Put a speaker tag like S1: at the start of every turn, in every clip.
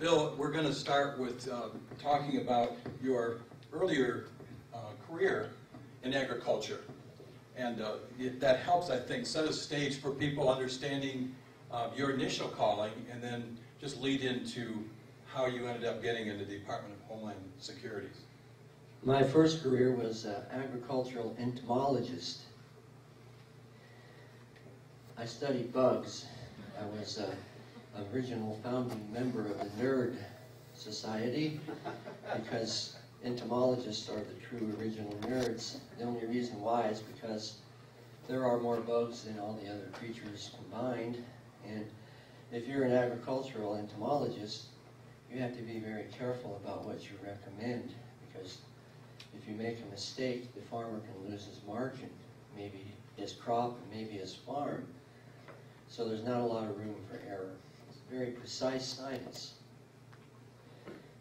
S1: Phil, we're going to start with uh, talking about your earlier uh, career in agriculture. And uh, it, that helps, I think, set a stage for people understanding uh, your initial calling and then just lead into how you ended up getting into the Department of Homeland Security.
S2: My first career was uh, agricultural entomologist. I studied bugs. I was uh, original founding member of the Nerd Society because entomologists are the true original nerds. The only reason why is because there are more bugs than all the other creatures combined. And if you're an agricultural entomologist, you have to be very careful about what you recommend because if you make a mistake, the farmer can lose his margin, maybe his crop and maybe his farm. So there's not a lot of room for error. Very precise science.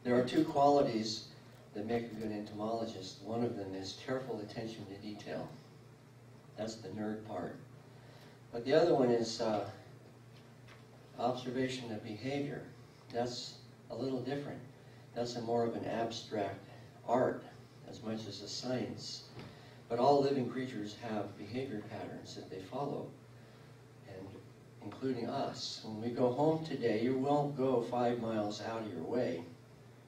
S2: There are two qualities that make a good entomologist. One of them is careful attention to detail. That's the nerd part. But the other one is uh, observation of behavior. That's a little different. That's a more of an abstract art as much as a science. But all living creatures have behavior patterns that they follow, including us. When we go home today, you won't go five miles out of your way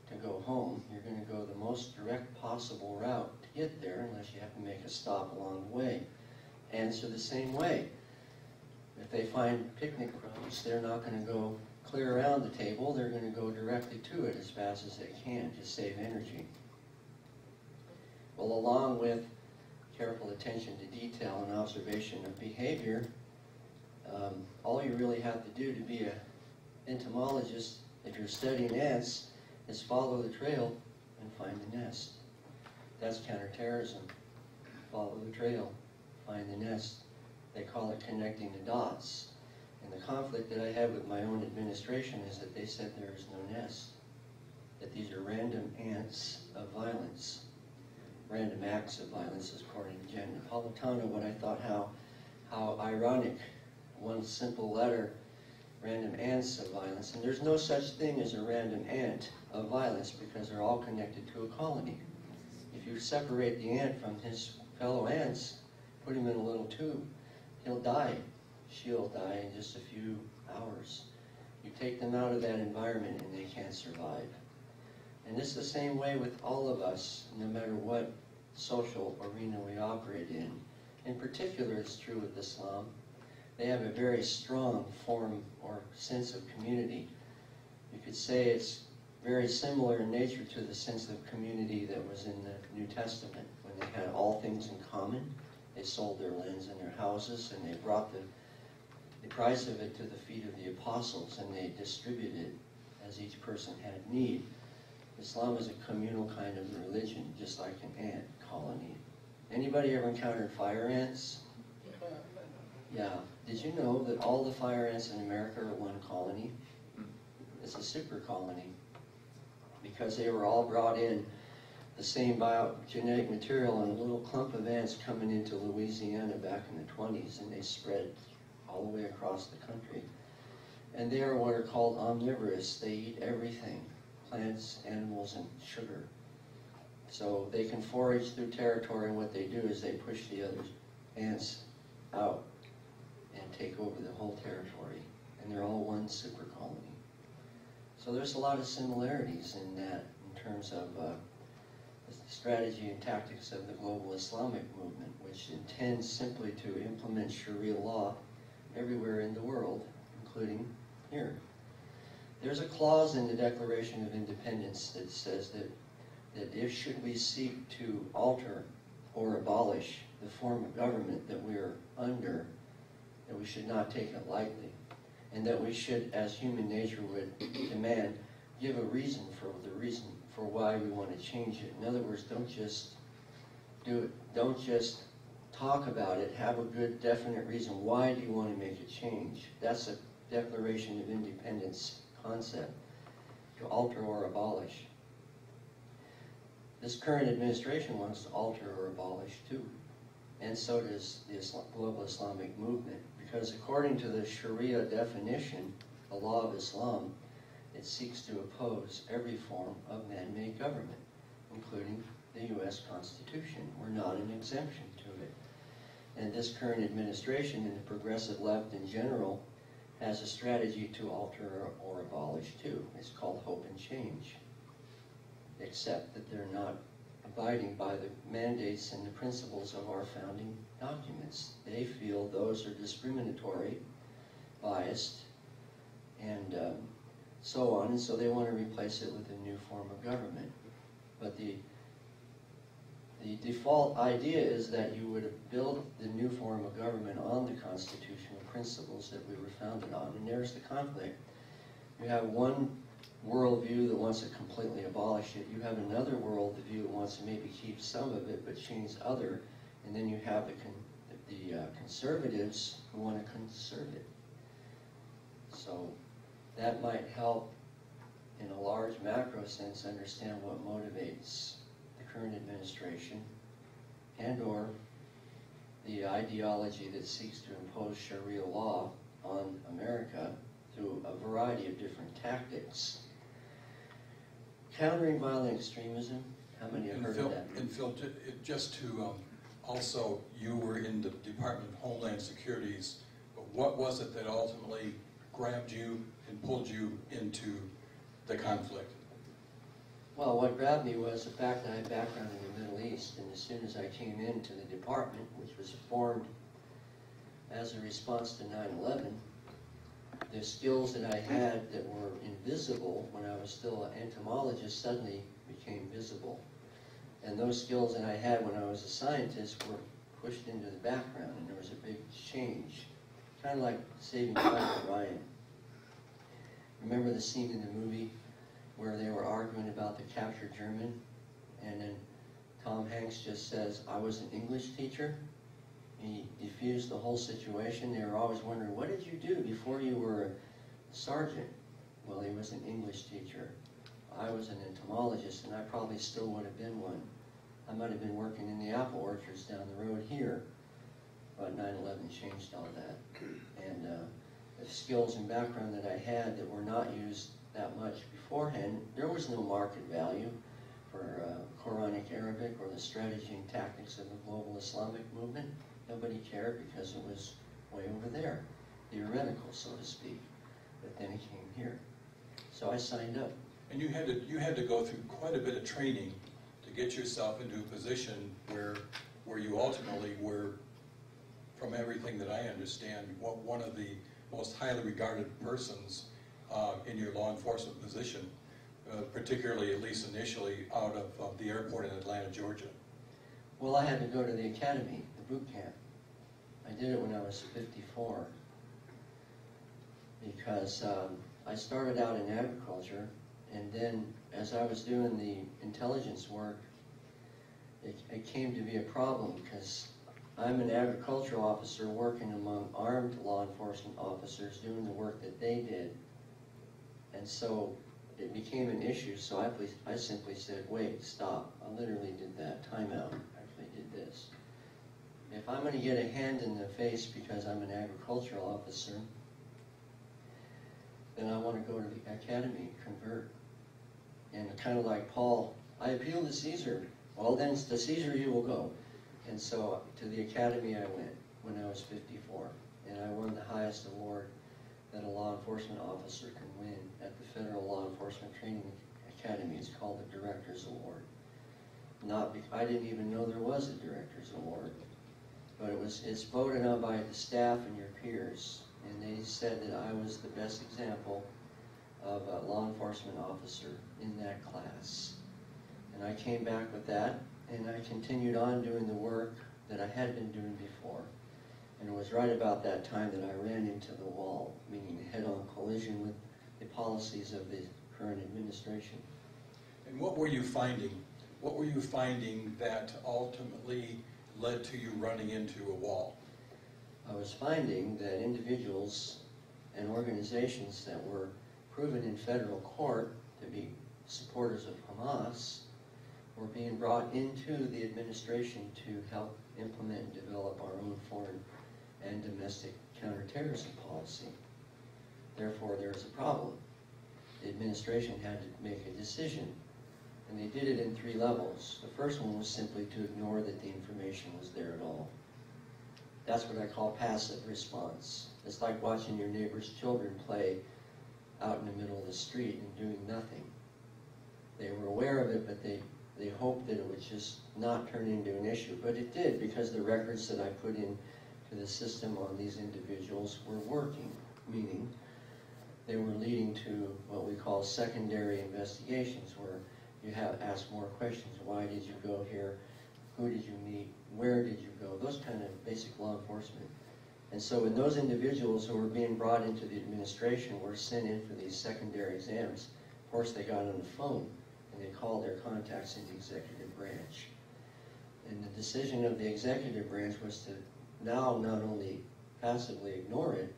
S2: to go home. You're going to go the most direct possible route to get there unless you have to make a stop along the way. Answer the same way. If they find picnic crumbs, they're not going to go clear around the table. They're going to go directly to it as fast as they can to save energy. Well, along with careful attention to detail and observation of behavior, um, all you really have to do to be an entomologist, if you're studying ants, is follow the trail and find the nest. That's counterterrorism. Follow the trail, find the nest. They call it connecting the dots. And the conflict that I had with my own administration is that they said there is no nest, that these are random ants of violence, random acts of violence, according to Jen Napolitano, but I thought how, how ironic, one simple letter, random ants of violence, and there's no such thing as a random ant of violence because they're all connected to a colony. If you separate the ant from his fellow ants, put him in a little tube, he'll die. She'll die in just a few hours. You take them out of that environment and they can't survive. And it's the same way with all of us, no matter what social arena we operate in. In particular, it's true with Islam. They have a very strong form or sense of community. You could say it's very similar in nature to the sense of community that was in the New Testament, when they had all things in common. They sold their lands and their houses, and they brought the, the price of it to the feet of the apostles, and they distributed it as each person had need. Islam is a communal kind of religion, just like an ant colony. Anybody ever encountered fire ants? Yeah. Did you know that all the fire ants in America are one colony? Hmm. It's a super colony because they were all brought in the same biogenetic material and a little clump of ants coming into Louisiana back in the 20s and they spread all the way across the country. And they are what are called omnivorous. They eat everything, plants, animals, and sugar. So they can forage through territory and what they do is they push the other ants out take over the whole territory. And they're all one super colony. So there's a lot of similarities in that in terms of uh, the strategy and tactics of the global Islamic movement, which intends simply to implement Sharia law everywhere in the world, including here. There's a clause in the Declaration of Independence that says that, that if should we seek to alter or abolish the form of government that we are under, that we should not take it lightly and that we should, as human nature would demand, give a reason for the reason for why we want to change it. In other words, don't just do it. Don't just talk about it. Have a good, definite reason. Why do you want to make a change? That's a Declaration of Independence concept to alter or abolish. This current administration wants to alter or abolish too. And so does the global Islamic movement. Because according to the Sharia definition, the law of Islam, it seeks to oppose every form of man-made government, including the U.S. Constitution. We're not an exemption to it. And this current administration and the progressive left in general has a strategy to alter or abolish too. It's called hope and change. Except that they're not abiding by the mandates and the principles of our founding documents. They feel those are discriminatory, biased, and um, so on, and so they want to replace it with a new form of government. But the the default idea is that you would build the new form of government on the constitutional principles that we were founded on, and there's the conflict. You have one worldview that wants to completely abolish it. You have another worldview that wants to maybe keep some of it but change other, and then you have the con- the uh, conservatives who want to conserve it. So that might help in a large macro sense understand what motivates the current administration and or the ideology that seeks to impose Sharia law on America through a variety of different tactics. Countering violent extremism, how many have
S1: And
S2: heard
S1: Phil,
S2: of that?
S1: and Phil, just to, um, also, you were in the Department of Homeland Securities, but what was it that ultimately grabbed you and pulled you into the conflict?
S2: Well, what grabbed me was the fact that I had background in the Middle East, and as soon as I came into the department, which was formed as a response to 9/11, the skills that I had that were invisible when I was still an entomologist suddenly became visible. And those skills that I had when I was a scientist were pushed into the background, and there was a big change. Kind of like Saving Private Ryan. Remember the scene in the movie where they were arguing about the captured German, and then Tom Hanks just says, I was an English teacher. He diffused the whole situation. They were always wondering, what did you do before you were a sergeant? Well, he was an English teacher. I was an entomologist, and I probably still would have been one. I might have been working in the apple orchards down the road here, but 9/11 changed all that. And uh, the skills and background that I had that were not used that much beforehand, there was no market value for uh, Quranic Arabic or the strategy and tactics of the global Islamic movement. Nobody cared because it was way over there, theoretical, so to speak. But then it came here. So I signed up.
S1: And you had to, you had to go through quite a bit of training to get yourself into a position where, where you ultimately were, from everything that I understand, one one of the most highly regarded persons uh, in your law enforcement position, uh, particularly, at least initially, out of uh, the airport in Atlanta, Georgia.
S2: Well, I had to go to the academy, the boot camp. I did it when I was 54 because um, I started out in agriculture, and then as I was doing the intelligence work, it, it came to be a problem because I'm an agricultural officer working among armed law enforcement officers doing the work that they did. And so it became an issue, so I, I simply said, wait, stop. I literally did that, timeout, actually did this. If I'm gonna get a hand in the face because I'm an agricultural officer, then I wanna go to the academy, convert. And kind of like Paul, I appeal to Caesar. Well, then to Caesar you will go. And so to the academy I went when I was 54, and I won the highest award that a law enforcement officer can win at the Federal Law Enforcement Training Academy. It's called the Director's Award. Not, I didn't even know there was a Director's Award, but it was, it's voted on by the staff and your peers, and they said that I was the best example of a law enforcement officer in that class. And I came back with that, and I continued on doing the work that I had been doing before. And it was right about that time that I ran into the wall, meaning head-on collision with the policies of the current administration.
S1: And what were you finding? What were you finding that ultimately led to you running into a wall?
S2: I was finding that individuals and organizations that were proven in federal court to be supporters of Hamas were being brought into the administration to help implement and develop our own foreign and domestic counterterrorism policy. Therefore, there's a problem. the administration had to make a decision. And they did it in three levels. The first one was simply to ignore that the information was there at all. That's what I call passive response. It's like watching your neighbor's children play out in the middle of the street and doing nothing. They were aware of it, but they, they hoped that it would just not turn into an issue. But it did, because the records that I put in to the system on these individuals were working, meaning they were leading to what we call secondary investigations, where you have asked more questions. Why did you go here? Who did you meet? Where did you go? Those kind of basic law enforcement. And so when those individuals who were being brought into the administration were sent in for these secondary exams, of course they got on the phone and they called their contacts in the executive branch. And the decision of the executive branch was to now not only passively ignore it,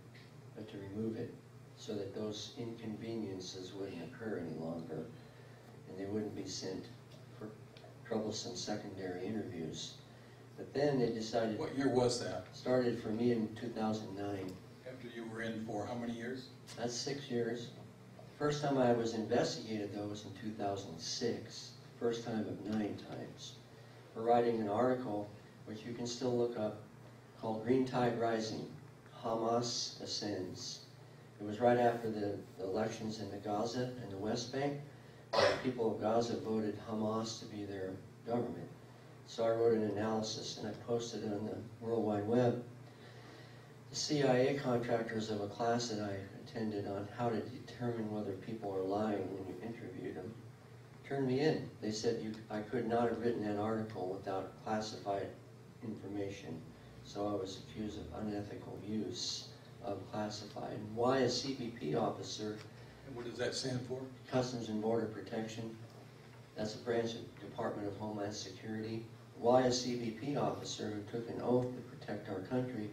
S2: but to remove it so that those inconveniences wouldn't occur any longer and they wouldn't be sent for troublesome secondary interviews. But then they decided,
S1: What year was that?
S2: started for me in 2009.
S1: After you were in for how many years?
S2: That's six years. First time I was investigated though was in 2006, first time of nine times, for writing an article, which you can still look up, called Green Tide Rising, Hamas Ascends. It was right after the the elections in the Gaza and the West Bank. The people of Gaza voted Hamas to be their government. So I wrote an analysis and I posted it on the World Wide Web. The CIA contractors of a class that I attended on how to determine whether people are lying when you interview them turned me in. They said you, I could not have written an article without classified information. So I was accused of unethical use of classified. Why a CBP officer
S1: what does that stand for?
S2: Customs and Border Protection. That's a branch of Department of Homeland Security. Why a CBP officer who took an oath to protect our country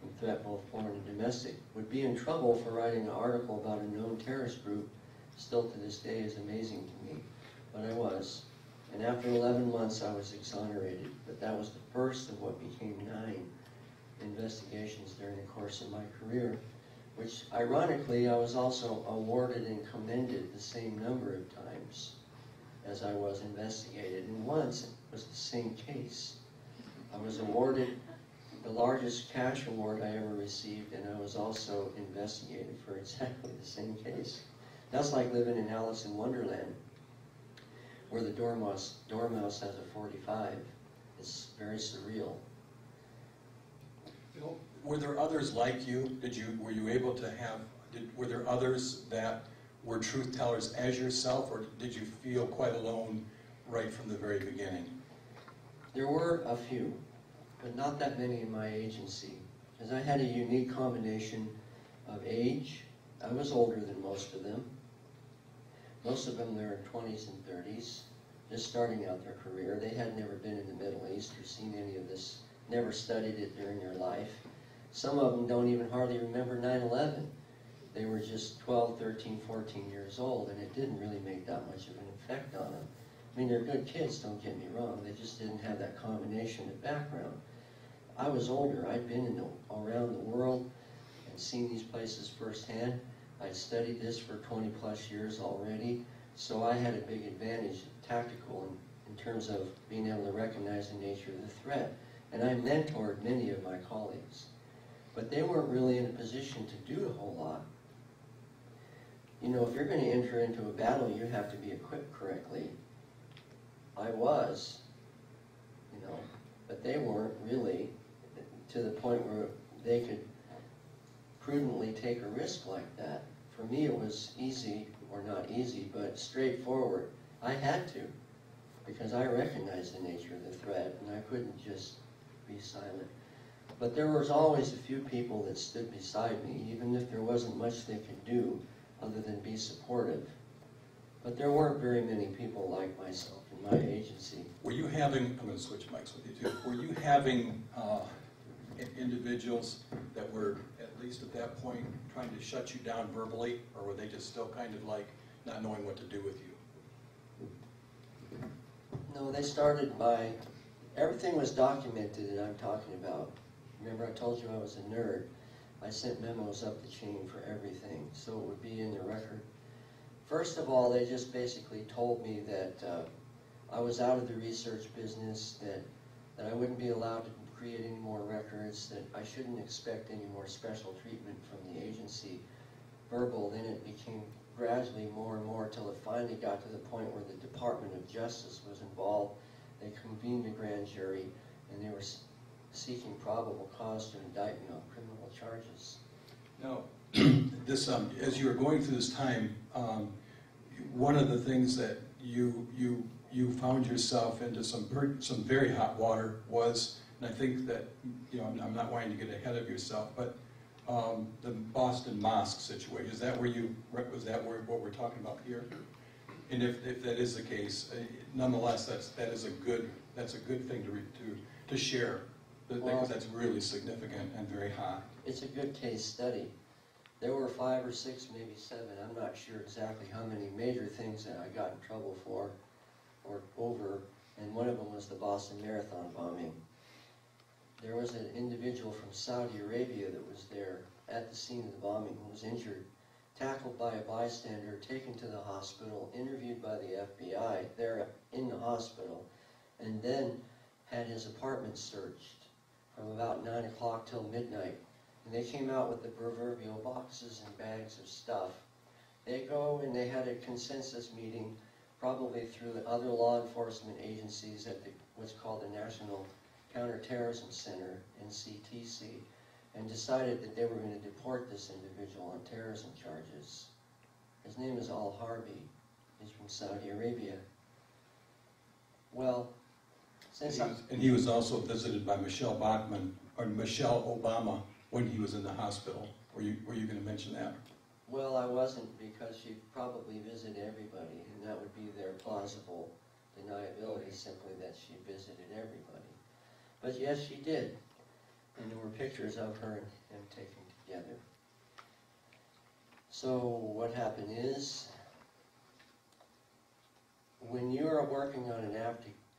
S2: from threat both foreign and domestic would be in trouble for writing an article about a known terrorist group still to this day is amazing to me. But I was. And after 11 months, I was exonerated. But that was the first of what became nine investigations during the course of my career which ironically, I was also awarded and commended the same number of times as I was investigated. And once it was the same case. I was awarded the largest cash award I ever received, and I was also investigated for exactly the same case. That's like living in Alice in Wonderland, where the dormouse, dormouse has a 45. It's very surreal.
S1: Were there others like you? Did you, were you able to have, did, were there others that were truth tellers as yourself, or did you feel quite alone right from the very beginning?
S2: There were a few, but not that many in my agency, because I had a unique combination of age. I was older than most of them. Most of them, their 20s and 30s, just starting out their career. They had never been in the Middle East or seen any of this, never studied it during their life. Some of them don't even hardly remember 9-11. They were just 12, 13, 14 years old, and it didn't really make that much of an effect on them. I mean, they're good kids, don't get me wrong. They just didn't have that combination of background. I was older. I'd been in the, around the world and seen these places firsthand. I'd studied this for 20 plus years already, so I had a big advantage, tactical, in, in terms of being able to recognize the nature of the threat. And I mentored many of my colleagues. But they weren't really in a position to do a whole lot. You know, if you're going to enter into a battle, you have to be equipped correctly. I was, you know, but they weren't really to the point where they could prudently take a risk like that. For me, it was easy, or not easy, but straightforward. I had to, because I recognized the nature of the threat, and I couldn't just be silent. But there was always a few people that stood beside me, even if there wasn't much they could do other than be supportive. But there weren't very many people like myself in my agency.
S1: Were you having, I'm going to switch mics with you too, were you having uh, individuals that were, at least at that point, trying to shut you down verbally, or were they just still kind of like not knowing what to do with you?
S2: No, they started by, everything was documented that I'm talking about. Remember I told you I was a nerd? I sent memos up the chain for everything, so it would be in the record. First of all, they just basically told me that uh, I was out of the research business, that, that I wouldn't be allowed to create any more records, that I shouldn't expect any more special treatment from the agency. Verbal, then it became gradually more and more till it finally got to the point where the Department of Justice was involved. They convened a grand jury and they were seeking probable cause to indict me on criminal charges.
S1: No, this, um, as you were going through this time, um, one of the things that you, you, you found yourself into some, some very hot water was, and I think that, you know, I'm- not wanting to get ahead of yourself, but um, the Boston Mosque situation, is that where you, was that where, what we're talking about here? And if, if that is the case, uh, nonetheless, that's, that is a good, that's a good thing to, to, to share,
S2: Well-
S1: because that's really significant and very high.
S2: It's a good case study. There were five or six, maybe seven, I'm not sure exactly how many major things that I got in trouble for or over, and one of them was the Boston Marathon bombing. There was an individual from Saudi Arabia that was there at the scene of the bombing who was injured, tackled by a bystander, taken to the hospital, interviewed by the FBI there in the hospital, and then had his apartment searched from about nine o'clock till midnight. And they came out with the proverbial boxes and bags of stuff. They go and they had a consensus meeting, probably through the other law enforcement agencies at the, what's called the National Counterterrorism Center, NCTC, and decided that they were going to deport this individual on terrorism charges. His name is Al Harbi. He's from Saudi Arabia. Well,
S1: And he was- And he was also visited by Michelle Bachmann, or Michelle Obama, when he was in the hospital. Were you, were you gonna mention that?
S2: Well, I wasn't because she probably visited everybody, and that would be their plausible deniability, simply that she visited everybody. But yes, she did, and there were pictures of her and him taken together. So what happened is, when you are working on an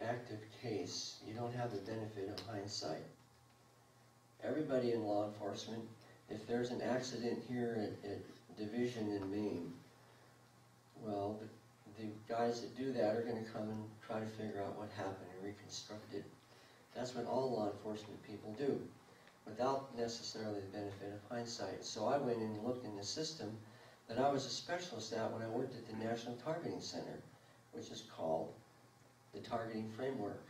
S2: active, case, you don't have the benefit of hindsight. Everybody in law enforcement, if there's an accident here at, at Division in Maine, well, the, the guys that do that are gonna come and try to figure out what happened and reconstruct it. That's what all law enforcement people do, without necessarily the benefit of hindsight. So I went and looked in the system that I was a specialist at when I worked at the National Targeting Center, which is called the Targeting Framework.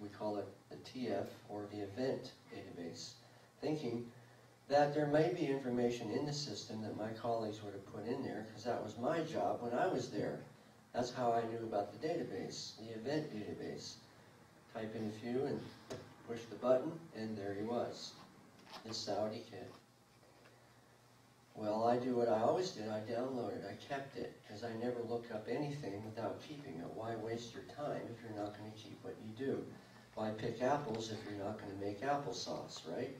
S2: We call it the TF, or the Event Database, thinking that there may be information in the system that my colleagues would have put in there, because that was my job when I was there. That's how I knew about the database, the event database. Type in a few and push the button, and there he was, this Saudi kid. Well, I do what I always did, I downloaded, I kept it, because I never look up anything without keeping it. Why waste your time if you're not gonna keep what you do? Why pick apples if you're not gonna make applesauce, right?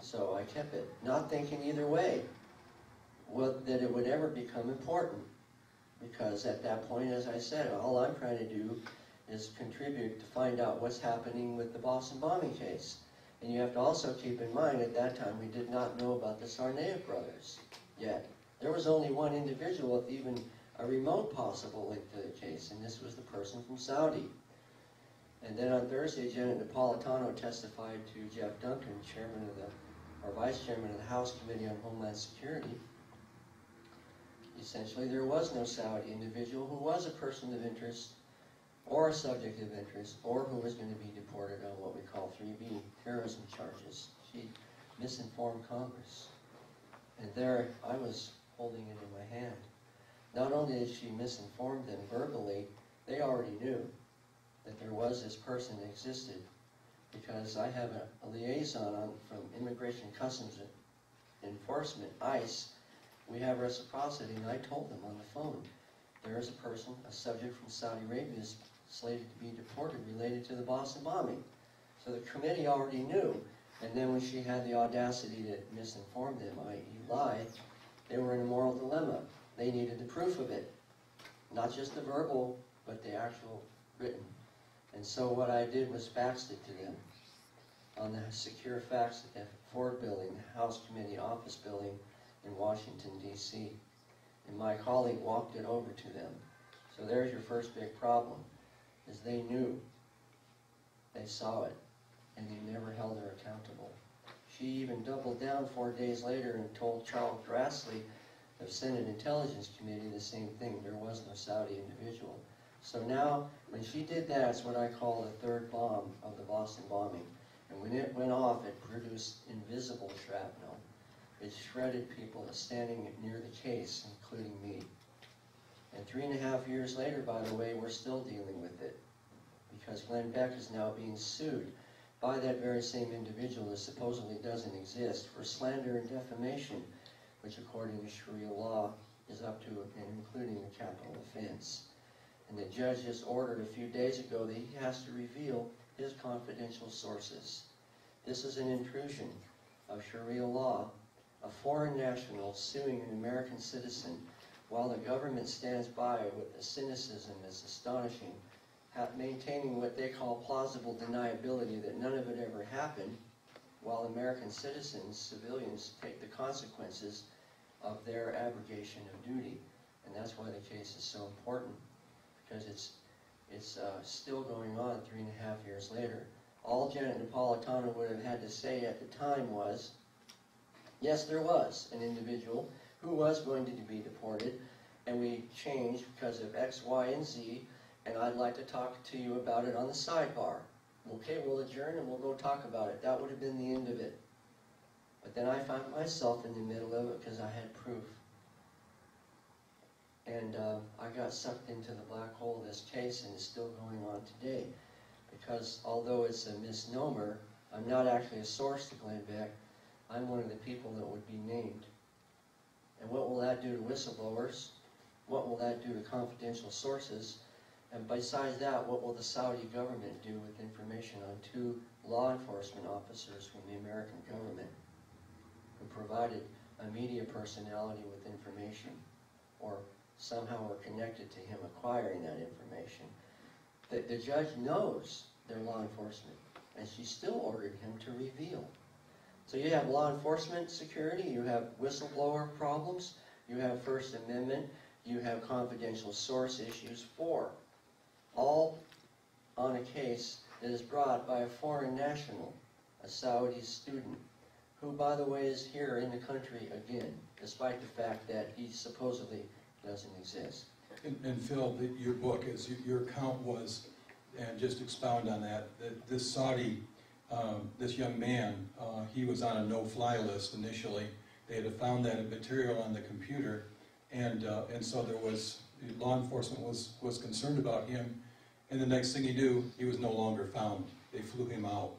S2: So I kept it, not thinking either way, what, that it would ever become important. Because at that point, as I said, all I'm trying to do is contribute to find out what's happening with the Boston bombing case. And you have to also keep in mind, at that time, we did not know about the Tsarnaev brothers yet. There was only one individual with even a remote possible link to the case, and this was the person from Saudi. And then on Thursday, Janet Napolitano testified to Jeff Duncan, chairman of the or vice chairman of the House Committee on Homeland Security, essentially there was no Saudi individual who was a person of interest or a subject of interest or who was going to be deported on what we call 3B terrorism charges. She misinformed Congress. And there I was holding it in my hand. Not only did she misinform them verbally, they already knew that there was this person that existed because I have a, a liaison on, from Immigration Customs Enforcement, ICE. We have reciprocity, and I told them on the phone, there is a person, a subject from Saudi Arabia slated to be deported related to the Boston bombing. So the committee already knew, and then when she had the audacity to misinform them, i.e. lie, they were in a moral dilemma. They needed the proof of it, not just the verbal, but the actual written. And so what I did was faxed it to them on the secure fax at the Ford Building, the House Committee Office Building in Washington, D.C. and my colleague walked it over to them. So there's your first big problem, is they knew. They saw it, and they never held her accountable. She even doubled down four days later and told Charles Grassley of Senate Intelligence Committee the same thing. There was no Saudi individual. So now, when she did that, it's what I call the third bomb of the Boston bombing. And when it went off, it produced invisible shrapnel. It shredded people standing near the case, including me. And three and a half years later, by the way, we're still dealing with it. Because Glenn Beck is now being sued by that very same individual that supposedly doesn't exist for slander and defamation, which according to Sharia law is up to and including a capital offense. And the judge just ordered a few days ago that he has to reveal his confidential sources. This is an intrusion of Sharia law, a foreign national suing an American citizen while the government stands by with the cynicism is astonishing, maintaining what they call plausible deniability that none of it ever happened, while American citizens, civilians, take the consequences of their abrogation of duty. And that's why the case is so important, because it's, it's uh, still going on three and a half years later. All Janet Napolitano would have had to say at the time was, yes, there was an individual who was going to be deported, and we changed because of X, Y, and Z, and I'd like to talk to you about it on the sidebar. Okay, we'll adjourn and we'll go talk about it. That would have been the end of it. But then I found myself in the middle of it because I had proof. And uh, I got sucked into the black hole of this case, and it's still going on today. Because although it's a misnomer, I'm not actually a source to Glenn Beck. I'm one of the people that would be named. And what will that do to whistleblowers? What will that do to confidential sources? And besides that, what will the Saudi government do with information on two law enforcement officers from the American government who provided a media personality with information or somehow were connected to him acquiring that information? The, the judge knows they're law enforcement, and she still ordered him to reveal. So you have law enforcement security, you have whistleblower problems, you have First Amendment, you have confidential source issues, four. All on a case that is brought by a foreign national, a Saudi student, who, by the way, is here in the country again, despite the fact that he supposedly doesn't exist.
S1: And, and Phil, the, your book, is your account was, and just expound on that, that this Saudi, um, this young man, uh, he was on a no-fly list initially. They had found that material on the computer, and uh, and so there was law enforcement was was concerned about him. And the next thing he knew, he was no longer found. They flew him out.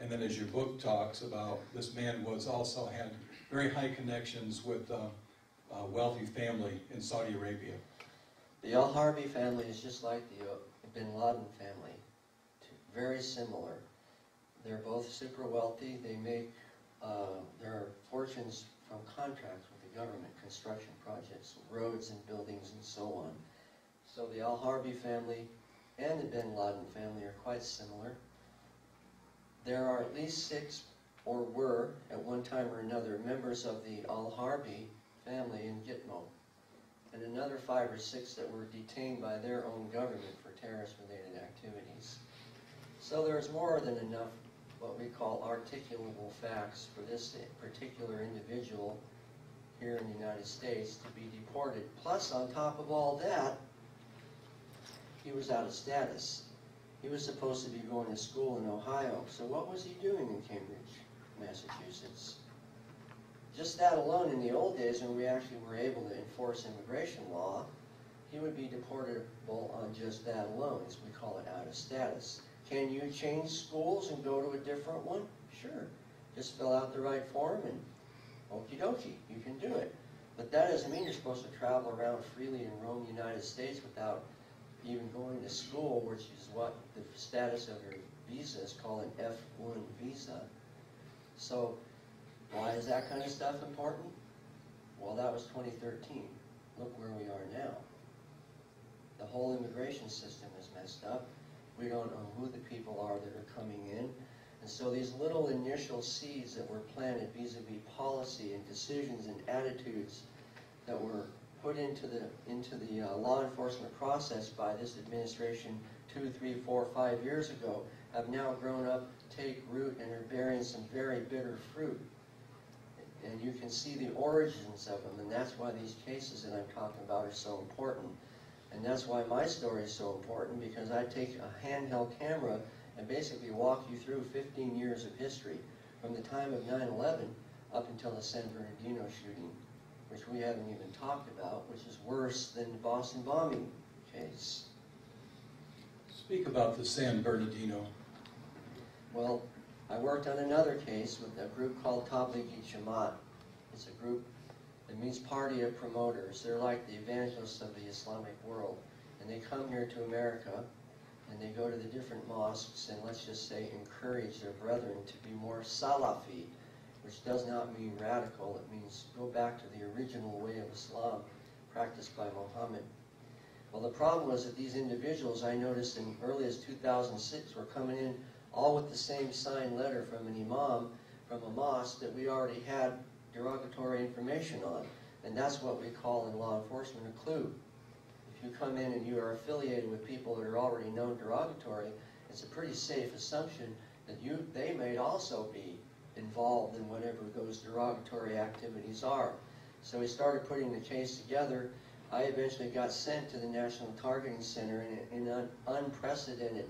S1: And then, as your book talks about, this man was also had very high connections with uh, a wealthy family in Saudi Arabia.
S2: The Al Harbi family is just like the uh, Bin Laden family, very similar. They're both super wealthy. They make uh, their fortunes from contracts with the government, construction projects, roads and buildings and so on. So the Al Harbi family and the Bin Laden family are quite similar. There are at least six, or were at one time or another, members of the Al Harbi family in Gitmo, and another five or six that were detained by their own government for terrorist-related activities. So there's more than enough what we call articulable facts for this particular individual here in the United States to be deported. Plus, on top of all that, he was out of status. He was supposed to be going to school in Ohio. So what was he doing in Cambridge, Massachusetts? Just that alone, in the old days when we actually were able to enforce immigration law, he would be deportable on just that alone, as we call it out of status. Can you change schools and go to a different one? Sure. Just fill out the right form and okie dokie, you can do it. But that doesn't mean you're supposed to travel around freely and roam the United States without even going to school, which is what the status of your visa is called an F1 visa. So why is that kind of stuff important? Well, that was 2013. Look where we are now. The whole immigration system is messed up. We don't know who the people are that are coming in. And so these little initial seeds that were planted vis-a-vis -vis policy and decisions and attitudes that were put into the, into the uh, law enforcement process by this administration two, three, four, five years ago have now grown up, take root, and are bearing some very bitter fruit. And you can see the origins of them, and that's why these cases that I'm talking about are so important. And that's why my story is so important, because I take a handheld camera and basically walk you through 15 years of history, from the time of 9-11 up until the San Bernardino shooting, which we haven't even talked about, which is worse than the Boston bombing case.
S1: Speak about the San Bernardino.
S2: Well, I worked on another case with a group called Tablighi Jamaat. It's a group that means party of promoters. They're like the evangelists of the Islamic world. And they come here to America and they go to the different mosques and let's just say encourage their brethren to be more Salafi, which does not mean radical. It means go back to the original way of Islam practiced by Muhammad. Well, the problem was that these individuals, I noticed in early as 2006, were coming in all with the same signed letter from an imam from a mosque that we already had derogatory information on. And that's what we call in law enforcement a clue. If you come in and you are affiliated with people that are already known derogatory, it's a pretty safe assumption that you they may also be involved in whatever those derogatory activities are. So we started putting the case together. I eventually got sent to the National Targeting Center in, in an unprecedented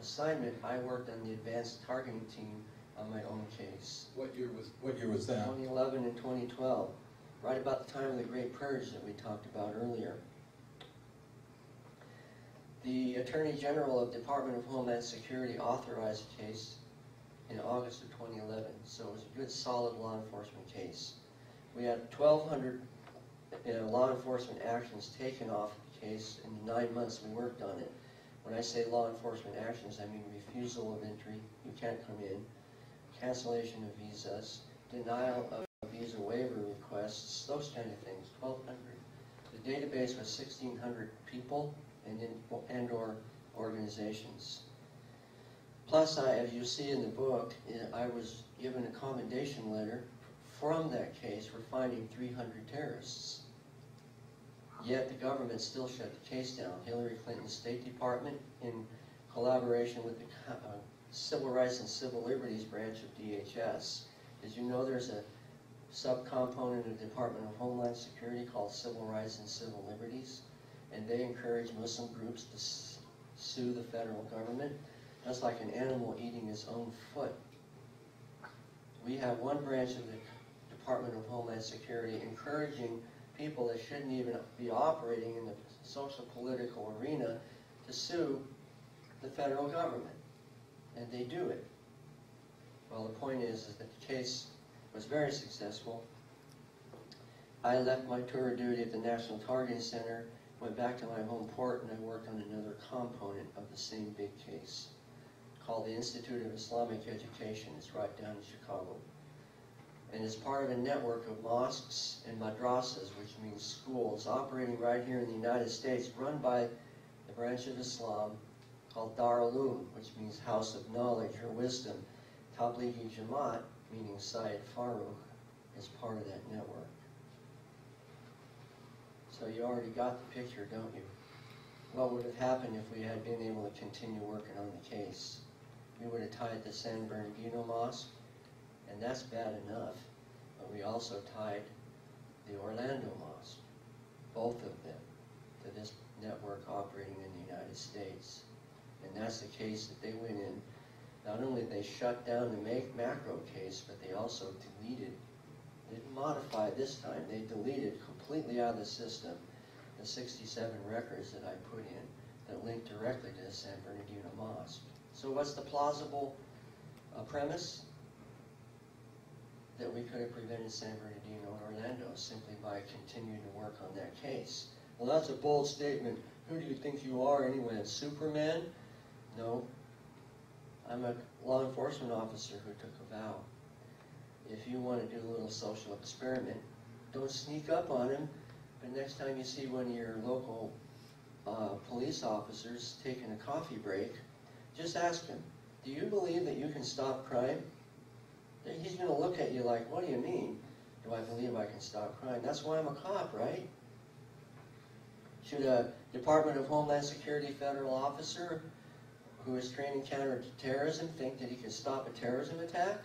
S2: assignment. I worked on the advanced targeting team on my own case.
S1: What year was, what year was that?
S2: 2011 and 2012, right about the time of the Great Purge that we talked about earlier. The Attorney General of Department of Homeland Security authorized the case in August of 2011, so it was a good, solid law enforcement case. We had 1,200 uh, law enforcement actions taken off the case in the nine months we worked on it. When I say law enforcement actions, I mean refusal of entry, you can't come in, cancellation of visas, denial of visa waiver requests, those kind of things, 1,200. The database was 1,600 people and, in, and or organizations. Plus, I, as you see in the book, eh, I was given a commendation letter from that case for finding 300 terrorists. Yet the government still shut the case down. Hillary Clinton's State Department, in collaboration with the uh, Civil Rights and Civil Liberties branch of DHS. As you know, there's a subcomponent of the Department of Homeland Security called Civil Rights and Civil Liberties, and they encourage Muslim groups to sue the federal government, That's like an animal eating its own foot. We have one branch of the Department of Homeland Security encouraging people that shouldn't even be operating in the social political arena to sue the federal government. And they do it. Well, the point is, is that the case was very successful. I left my tour of duty at the National Targeting Center, went back to my home port, and I worked on another component of the same big case called the Institute of Islamic Education. It's right down in Chicago and it's part of a network of mosques and madrasas, which means schools, operating right here in the United States, run by the branch of Islam called Dar Ulum, which means house of knowledge or wisdom. Tablighi Jamaat, meaning Syed Farook, is part of that network. So you already got the picture, don't you? What would have happened if we had been able to continue working on the case? We would have tied the San Bernardino Mosque, and that's bad enough. But we also tied the Orlando Mosque, both of them, to this network operating in the United States. And that's the case that they went in. Not only did they shut down the make macro case, but they also deleted, they didn't modify this time, they deleted completely out of the system the 67 records that I put in that link directly to the San Bernardino Mosque. So what's the plausible uh, premise? that we could have prevented San Bernardino and Orlando simply by continuing to work on that case. Well, that's a bold statement. Who do you think you are anyway? Superman? No. I'm a law enforcement officer who took a vow. If you want to do a little social experiment, don't sneak up on him, but next time you see one of your local uh, police officers taking a coffee break, just ask him, do you believe that you can stop crime? He's going to look at you like, what do you mean? Do I believe I can stop crime? That's why I'm a cop, right? Should a Department of Homeland Security federal officer who is training counterterrorism think that he can stop a terrorism attack?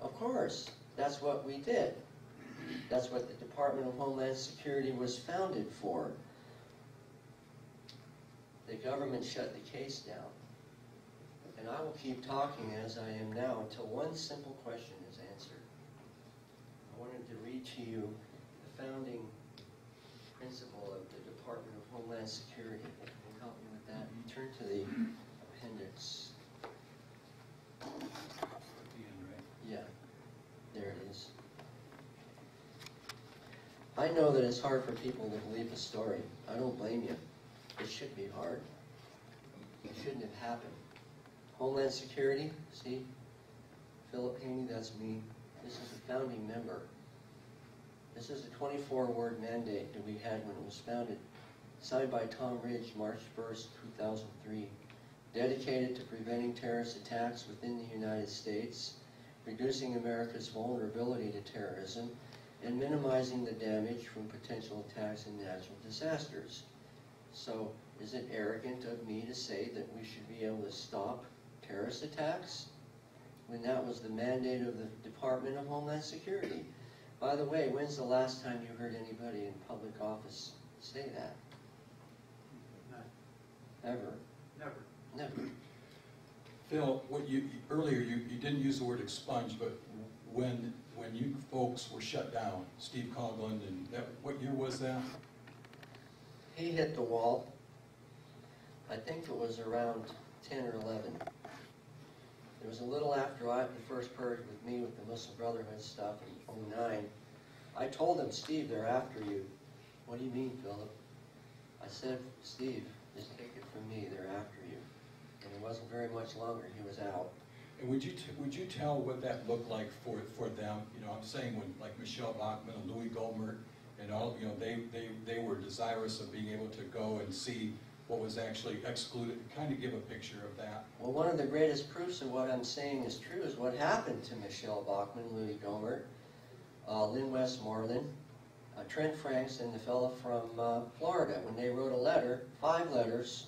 S2: Of course, that's what we did. That's what the Department of Homeland Security was founded for. The government shut the case down. And I will keep talking as I am now until one simple question is answered. I wanted to read to you the founding principle of the Department of Homeland Security. You help with that? Turn to the appendix. Yeah, there it is. I know that it's hard for people to believe the story. I don't blame you. It should be hard. It shouldn't have happened. Homeland Security, see? Philip Haney, that's me. This is a founding member. This is a 24-word mandate that we had when it was founded, signed by Tom Ridge, March 1st, 2003, dedicated to preventing terrorist attacks within the United States, reducing America's vulnerability to terrorism, and minimizing the damage from potential attacks and natural disasters. So, is it arrogant of me to say that we should be able to stop terrorist attacks? When that was the mandate of the Department of Homeland Security. By the way, when's the last time you heard anybody in public office say that? Ever?
S3: Never.
S2: Never.
S1: Phil, what you, earlier, you, you didn't use the word expunge, but when, when you folks were shut down, Steve Coughlin, and that, what year was that?
S2: He hit the wall. I think it was around 10 or 11. It was a little after I, the first purge with me with the Muslim Brotherhood stuff in 09. I told him, Steve, they're after you. What do you mean, Philip? I said, Steve, just take it from me, they're after you. And it wasn't very much longer, he was out.
S1: And would you, t- would you tell what that looked like for, for them? You know, I'm saying when, like Michele Bachmann and Louie Gohmert and all, you know, they, they, they were desirous of being able to go and see what was actually excluded, kind of give a picture of that.
S2: Well, one of the greatest proofs of what I'm saying is true is what happened to Michele Bachmann, Louie Gohmert, uh, Lynn Westmoreland, uh, Trent Franks, and the fellow from uh, Florida, when they wrote a letter, five letters,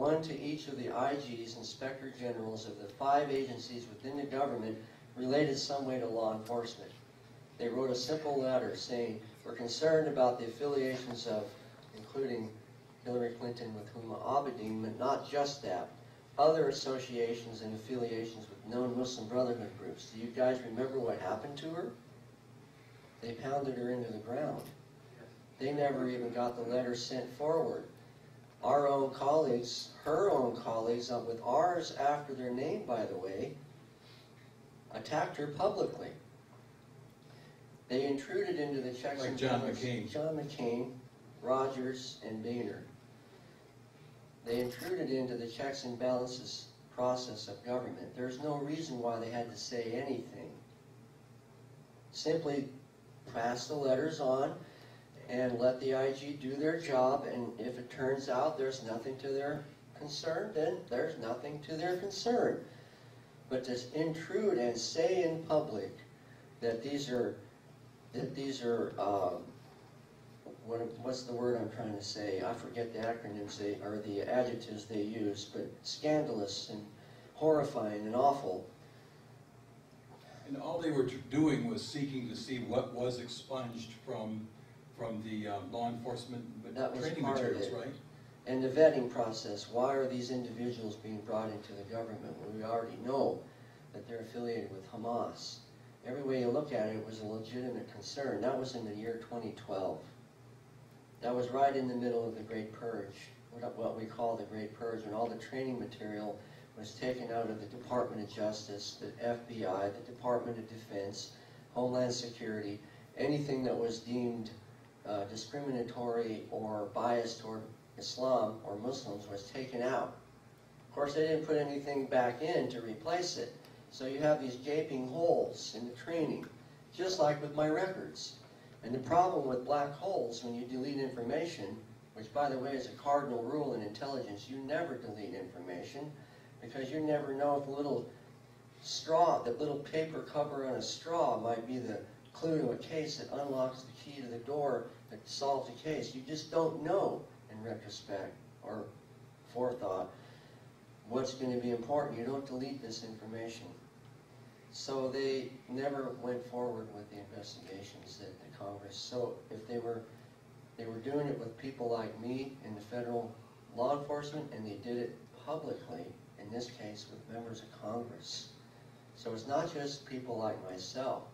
S2: one to each of the IGs, Inspector Generals of the five agencies within the government related some way to law enforcement. They wrote a simple letter saying, we're concerned about the affiliations of, including Hillary Clinton with Huma Abedin, but not just that. Other associations and affiliations with known Muslim Brotherhood groups. Do you guys remember what happened to her? They pounded her into the ground. They never even got the letter sent forward. Our own colleagues, her own colleagues, uh, with ours after their name, by the way, attacked her publicly. They intruded into the checks
S1: Like
S2: and
S1: John. McCain.
S2: John McCain, Rogers, and Boehner. They intruded into the checks and balances process of government. There's no reason why they had to say anything. Simply pass the letters on and let the IG do their job, and if it turns out there's nothing to their concern, then there's nothing to their concern. But to intrude and say in public that these are, that these are, um, what, what's the word I'm trying to say? I forget the acronyms they, or the adjectives they use, but scandalous and horrifying and awful.
S1: And all they were doing was seeking to see what was expunged from, from the um, law enforcement
S2: That was
S1: training
S2: part of
S1: materials,
S2: it.
S1: right?
S2: And the vetting process, why are these individuals being brought into the government when we already know that they're affiliated with Hamas? Every way you look at it, it was a legitimate concern. That was in the year 2012. That was right in the middle of the Great Purge, what what we call the Great Purge, when all the training material was taken out of the Department of Justice, the FBI, the Department of Defense, Homeland Security, anything that was deemed uh, discriminatory or biased toward Islam or Muslims was taken out. Of course, they didn't put anything back in to replace it. So you have these gaping holes in the training, just like with my records. And the problem with black holes when you delete information, which by the way is a cardinal rule in intelligence, you never delete information because you never know if a little straw, the little paper cover on a straw might be the clue a case that unlocks the key to the door that solves the case. You just don't know in retrospect or forethought what's going to be important. You don't delete this information. So they never went forward with the investigations at the Congress. So if they were, they were doing it with people like me in the federal law enforcement, and they did it publicly, in this case with members of Congress. So it's not just people like myself.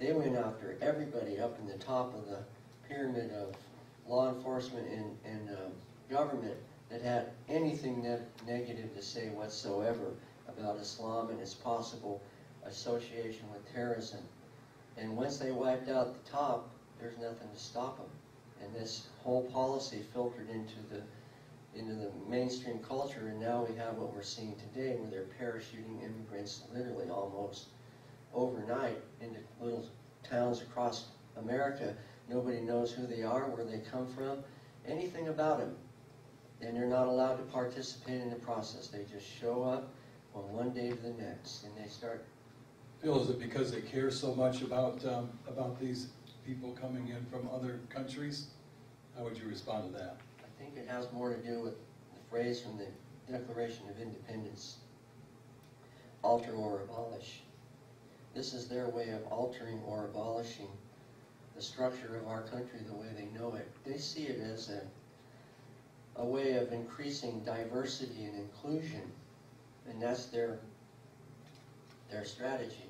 S2: They went after everybody up in the top of the pyramid of law enforcement and, and uh, government that had anything ne negative to say whatsoever about Islam and its possible association with terrorism. And once they wiped out the top, there's nothing to stop them. And this whole policy filtered into the into the mainstream culture, and now we have what we're seeing today, where they're parachuting immigrants literally almost overnight into little towns across America. Nobody knows who they are, where they come from, anything about them. And they're not allowed to participate in the process. They just show up from one day to the next, and they start
S1: Phil, is it because they care so much about, um, about these people coming in from other countries? How would you respond to that?
S2: I think it has more to do with the phrase from the Declaration of Independence, alter or abolish. This is their way of altering or abolishing the structure of our country the way they know it. They see it as a, a way of increasing diversity and inclusion, and that's their, their strategy.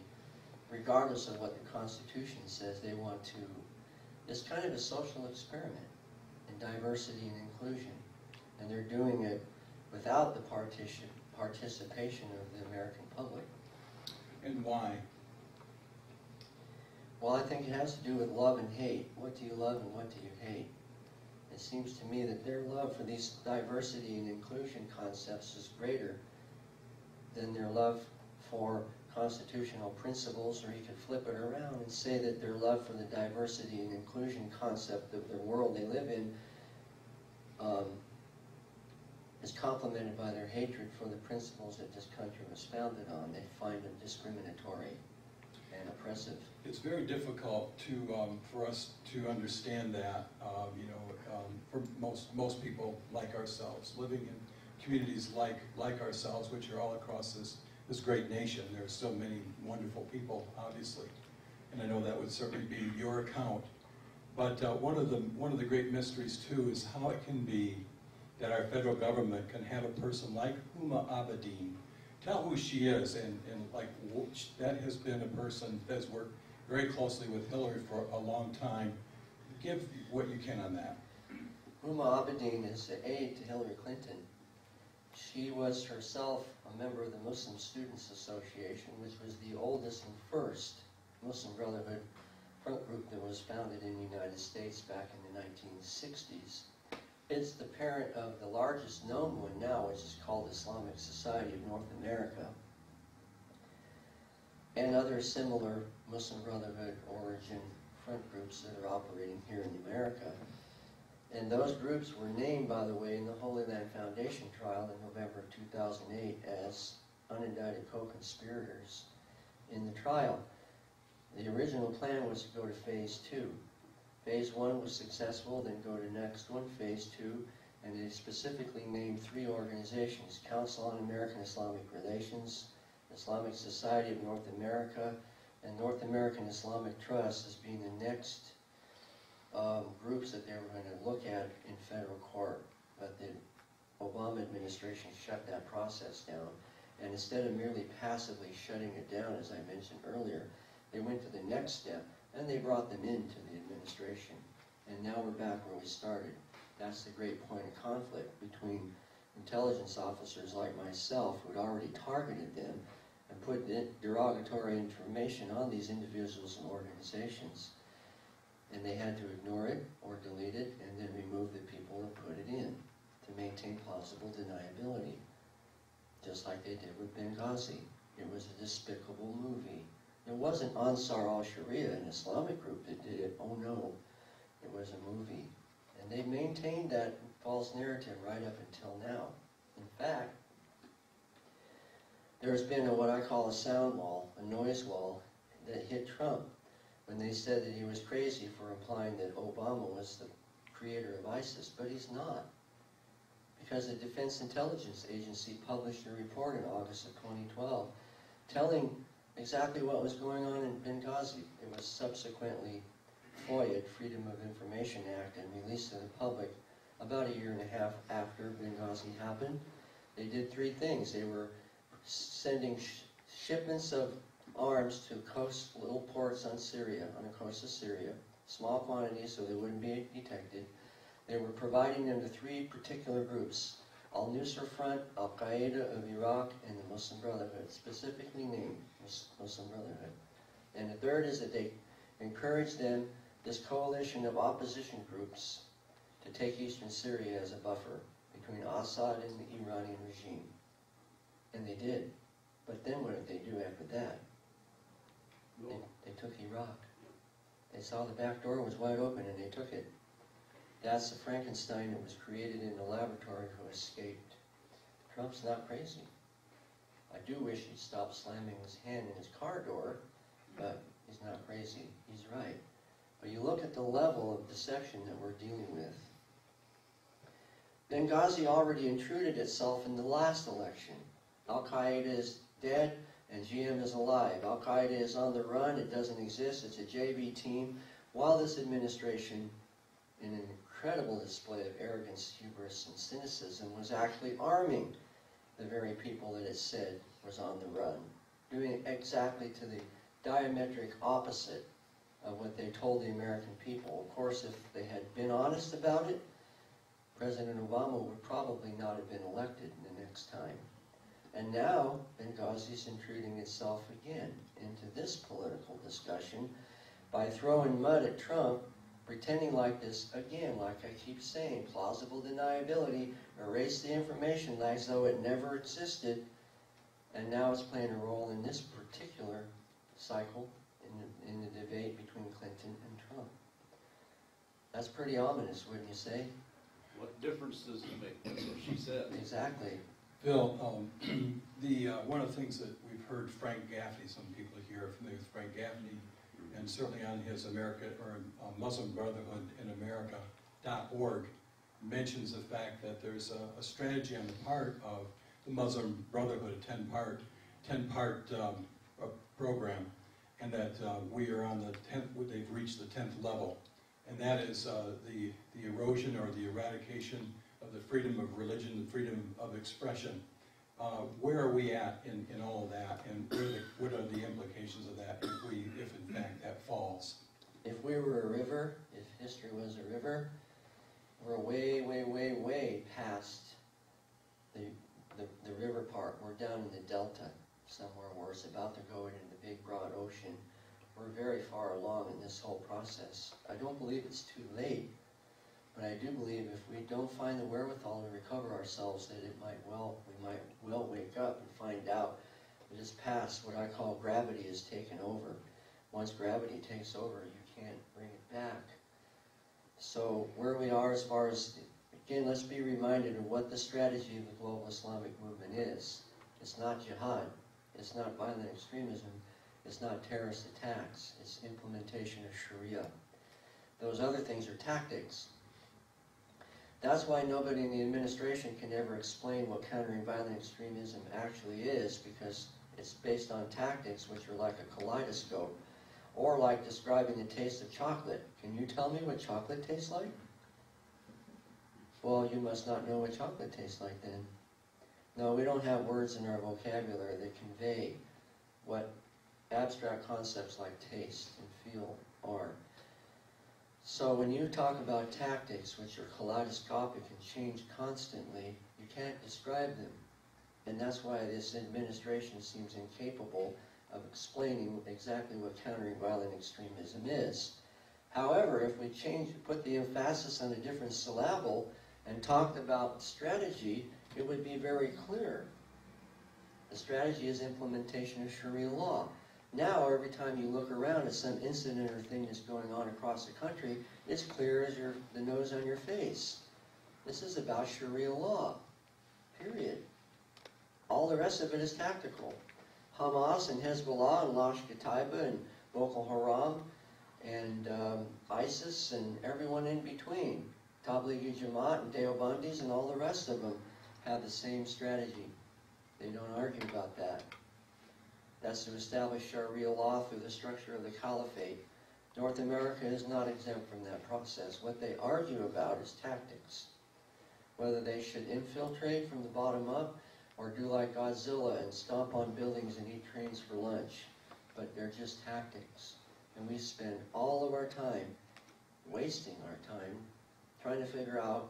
S2: Regardless of what the Constitution says, they want to, it's kind of a social experiment in diversity and inclusion. And they're doing it without the partition, participation of the American public.
S1: And why?
S2: Well, I think it has to do with love and hate. What do you love and what do you hate? It seems to me that their love for these diversity and inclusion concepts is greater than their love for constitutional principles, or you could flip it around and say that their love for the diversity and inclusion concept of the world they live in um, is complemented by their hatred for the principles that this country was founded on. They find them discriminatory and oppressive.
S1: It's very difficult to, um, for us to understand that, um, you know, um, for most, most people like ourselves, living in communities like, like ourselves, which are all across this, this great nation. There are so many wonderful people, obviously. And I know that would certainly be your account. But uh, one of the one of the great mysteries too is how it can be that our federal government can have a person like Huma Abedin tell who she is, and, and like that has been a person that's worked very closely with Hillary for a long time. Give what you can on that.
S2: Huma Abedin is the aide to Hillary Clinton. She was herself a member of the Muslim Students Association, which was the oldest and first Muslim Brotherhood front group that was founded in the United States back in the 1960s. It's the parent of the largest known one now, which is called Islamic Society of North America, and other similar Muslim Brotherhood origin front groups that are operating here in America. And those groups were named, by the way, in the Holy Land Foundation trial in November of 2008 as unindicted co-conspirators in the trial. The original plan was to go to phase two. Phase one was successful, then go to next one, phase two, and they specifically named three organizations, Council on American Islamic Relations, Islamic Society of North America, and North American Islamic Trust as being the next um, groups that they were going to look at in federal court. But the Obama administration shut that process down. And instead of merely passively shutting it down, as I mentioned earlier, they went to the next step and they brought them into the administration. And now we're back where we started. That's the great point of conflict between intelligence officers like myself who had already targeted them and put derogatory information on these individuals and organizations. And they had to ignore it or delete it and then remove the people and put it in to maintain plausible deniability. Just like they did with Benghazi. It was a despicable movie. It wasn't Ansar al-Sharia, an Islamic group, that did it. Oh no, it was a movie. And they maintained that false narrative right up until now. In fact, there's been a, what I call a sound wall, a noise wall, that hit Trump. when they said that he was crazy for implying that Obama was the creator of ISIS, but he's not. Because the Defense Intelligence Agency published a report in August of 2012 telling exactly what was going on in Benghazi. It was subsequently FOIA'd, Freedom of Information Act, and released to the public about a year and a half after Benghazi happened. They did three things. They were sending sh shipments of arms to coast little ports on Syria, on the coast of Syria, small quantities so they wouldn't be detected. They were providing them to three particular groups, Al-Nusra Front, Al-Qaeda of Iraq, and the Muslim Brotherhood, specifically named Muslim Brotherhood. And the third is that they encouraged them, this coalition of opposition groups, to take eastern Syria as a buffer between Assad and the Iranian regime. And they did. But then what did they do after that? They, they took Iraq. They saw the back door was wide open and they took it. That's the Frankenstein that was created in the laboratory who escaped. Trump's not crazy. I do wish he'd stop slamming his hand in his car door, but he's not crazy. He's right. But you look at the level of deception that we're dealing with. Benghazi already intruded itself in the last election. Al Qaeda is dead and GM is alive. Al Qaeda is on the run, it doesn't exist, it's a JV team. While this administration, in an incredible display of arrogance, hubris, and cynicism, was actually arming the very people that it said was on the run, doing exactly to the diametric opposite of what they told the American people. Of course, if they had been honest about it, President Obama would probably not have been elected the next time. And now Benghazi's intruding itself again into this political discussion by throwing mud at Trump, pretending like this, again, like I keep saying, plausible deniability, erase the information as though it never existed, and now it's playing a role in this particular cycle in the, in the debate between Clinton and Trump. That's pretty ominous, wouldn't you say?
S3: What difference does it make? That's what she said.
S2: Exactly.
S1: Bill, um, the, uh, one of the things that we've heard Frank Gaffney, some people here are familiar with Frank Gaffney, and certainly on his America, or uh, Muslim Brotherhood in America.org, mentions the fact that there's a, a strategy on the part of the Muslim Brotherhood, a 10-part, 10-part um, program, and that uh, we are on the 10th, they've reached the 10th level, and that is uh, the, the erosion or the eradication of the freedom of religion, the freedom of expression. Uh, where are we at in, in all of that, and the, what are the implications of that if we, if in fact falls?
S2: If we were a river, if history was a river, we're way, way, way, way past the, the, the river part. We're down in the delta somewhere where it's about to go into the big broad ocean. We're very far along in this whole process. I don't believe it's too late, but I do believe if we don't find the wherewithal to recover ourselves, that it might well, we might well wake up and find out that it's past what I call gravity has taken over. Once gravity takes over, you can't bring it back. So where we are as far as, again, let's be reminded of what the strategy of the global Islamic movement is. It's not jihad. It's not violent extremism. It's not terrorist attacks. It's implementation of Sharia. Those other things are tactics. That's why nobody in the administration can ever explain what countering violent extremism actually is, because it's based on tactics which are like a kaleidoscope, or like describing the taste of chocolate. Can you tell me what chocolate tastes like? Well, you must not know what chocolate tastes like then. No, we don't have words in our vocabulary that convey what abstract concepts like taste and feel are. So when you talk about tactics, which are kaleidoscopic and change constantly, you can't describe them. And that's why this administration seems incapable of explaining exactly what countering violent extremism is. However, if we change, put the emphasis on a different syllable and talked about strategy, it would be very clear. The strategy is implementation of Sharia law. Now, every time you look around at some incident or thing that's going on across the country, it's clear as your, the nose on your face. This is about Sharia law, period. All the rest of it is tactical. Hamas and Hezbollah and Lashkar Taiba and Boko Haram and um, ISIS and everyone in between. Tablighi Jamaat and Deobandis and all the rest of them have the same strategy. They don't argue about that. That's to establish Sharia law through the structure of the caliphate. North America is not exempt from that process. What they argue about is tactics. Whether they should infiltrate from the bottom up or do like Godzilla and stomp on buildings and eat trains for lunch. But they're just tactics. And we spend all of our time wasting our time trying to figure out,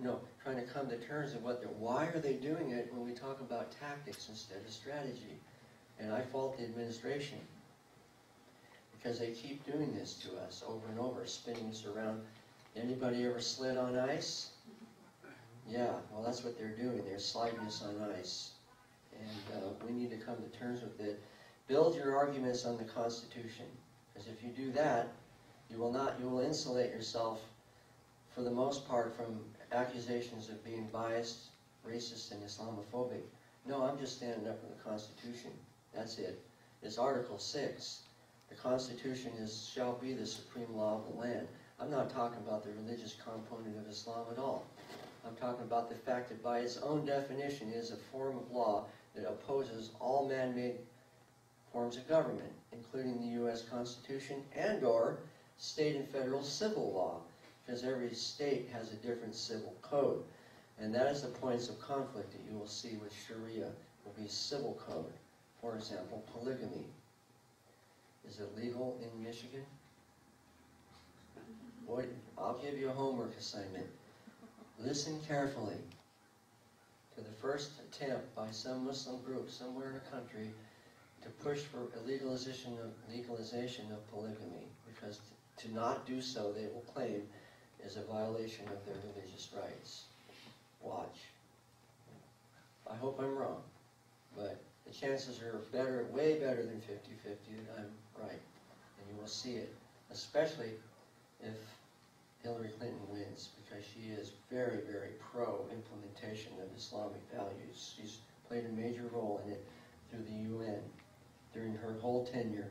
S2: no, trying to come to terms with what why are they doing it when we talk about tactics instead of strategy? And I fault the administration because they keep doing this to us over and over, spinning us around. Anybody ever slid on ice? Yeah, well, that's what they're doing. They're sliding us on ice. And uh, we need to come to terms with it. Build your arguments on the Constitution. Because if you do that, you will not, you will insulate yourself, for the most part, from accusations of being biased, racist, and Islamophobic. No, I'm just standing up for the Constitution. That's it. It's Article 6. The Constitution is, shall be the supreme law of the land. I'm not talking about the religious component of Islam at all. I'm talking about the fact that by its own definition it is a form of law that opposes all man-made forms of government, including the U.S. Constitution and or state and federal civil law, because every state has a different civil code. And that is the points of conflict that you will see with Sharia, will be civil code. For example, polygamy. Is it legal in Michigan? Boy, I'll give you a homework assignment. Listen carefully to the first attempt by some Muslim group somewhere in the country to push for legalization of legalization of polygamy, because to not do so, they will claim, is a violation of their religious rights. Watch. I hope I'm wrong, but the chances are better, way better than 50-50 that I'm right, and you will see it, especially if Hillary Clinton wins because she is very, very pro-implementation of Islamic values. She's played a major role in it through the UN during her whole tenure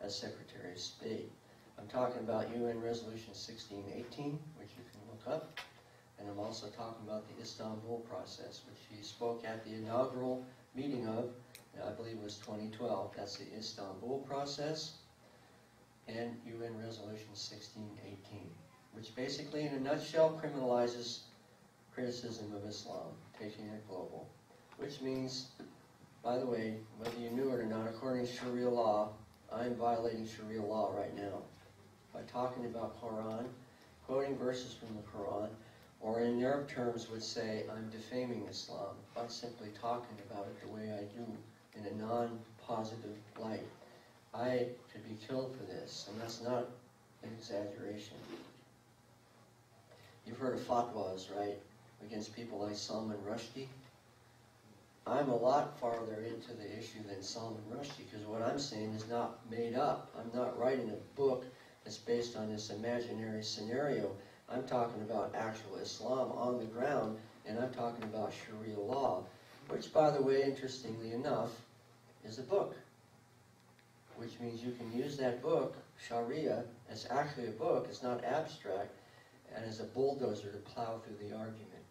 S2: as Secretary of State. I'm talking about UN Resolution 1618, which you can look up, and I'm also talking about the Istanbul process, which she spoke at the inaugural meeting of, uh, I believe it was 2012. That's the Istanbul process and UN Resolution 1618 which basically in a nutshell criminalizes criticism of Islam, taking it global. Which means, by the way, whether you knew it or not, according to Sharia law, I'm violating Sharia law right now by talking about Quran, quoting verses from the Quran, or in their terms would say I'm defaming Islam by simply talking about it the way I do in a non-positive light. I could be killed for this, and that's not an exaggeration. Heard of fatwas, right? Against people like Salman Rushdie. I'm a lot farther into the issue than Salman Rushdie because what I'm saying is not made up. I'm not writing a book that's based on this imaginary scenario. I'm talking about actual Islam on the ground, and I'm talking about Sharia law, which, by the way, interestingly enough, is a book. Which means you can use that book, Sharia, as actually a book. It's not abstract and as a bulldozer to plow through the argument.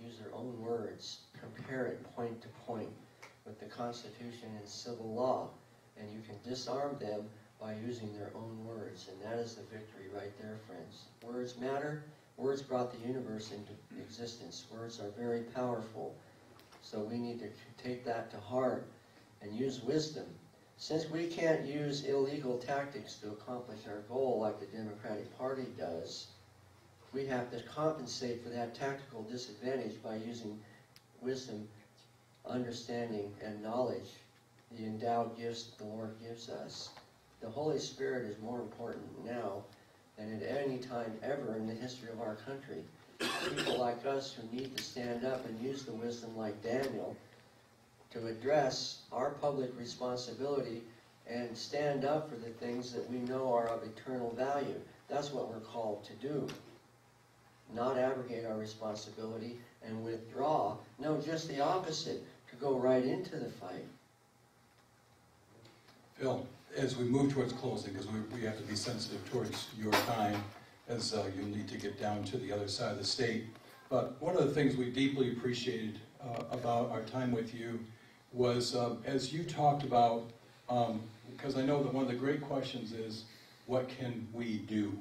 S2: Use their own words, compare it point to point with the Constitution and civil law, and you can disarm them by using their own words, and that is the victory right there, friends. Words matter. Words brought the universe into existence. Words are very powerful, so we need to take that to heart and use wisdom. Since we can't use illegal tactics to accomplish our goal like the Democratic Party does, we have to compensate for that tactical disadvantage by using wisdom, understanding, and knowledge, the endowed gifts the Lord gives us. The Holy Spirit is more important now than at any time ever in the history of our country. People like us who need to stand up and use the wisdom like Daniel to address our public responsibility and stand up for the things that we know are of eternal value. That's what we're called to do not abrogate our responsibility and withdraw. No, just the opposite, to go right into the fight.
S1: Phil, as we move towards closing, because we, we have to be sensitive towards your time, as uh, you'll need to get down to the other side of the state. But one of the things we deeply appreciated uh, about our time with you was, um, as you talked about, um, because I know that one of the great questions is, what can we do?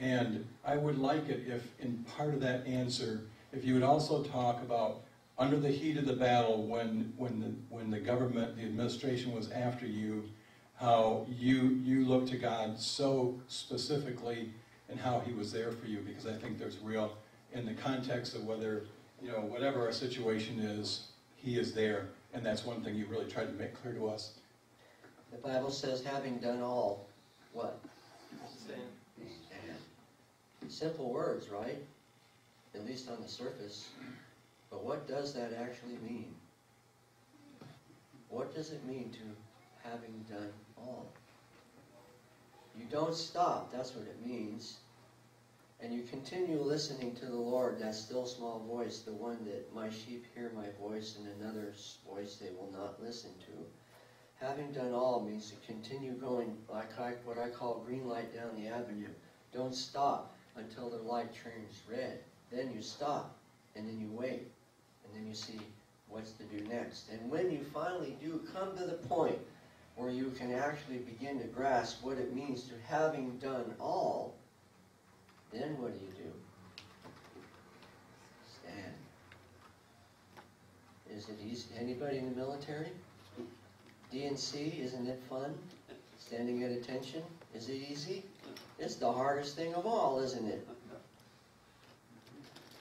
S1: And I would like it if, in part of that answer, if you would also talk about, under the heat of the battle, when, when the, when the government, the administration was after you, how you, you looked to God so specifically and how he was there for you, because I think there's real, in the context of whether, you know, whatever our situation is, he is there. And that's one thing you really tried to make clear to us.
S2: The Bible says, having done all, what? Simple words, right? At least on the surface. But what does that actually mean? What does it mean to having done all? You don't stop, that's what it means. And you continue listening to the Lord, that still small voice, the one that my sheep hear my voice and another's voice they will not listen to. Having done all means to continue going like what I call green light down the avenue. Don't stop until the light turns red. Then you stop, and then you wait, and then you see what's to do next. And when you finally do come to the point where you can actually begin to grasp what it means to having done all, then what do you do? Stand. Is it easy? Anybody in the military? DNC, isn't it fun? Standing at attention, is it easy? It's the hardest thing of all, isn't it?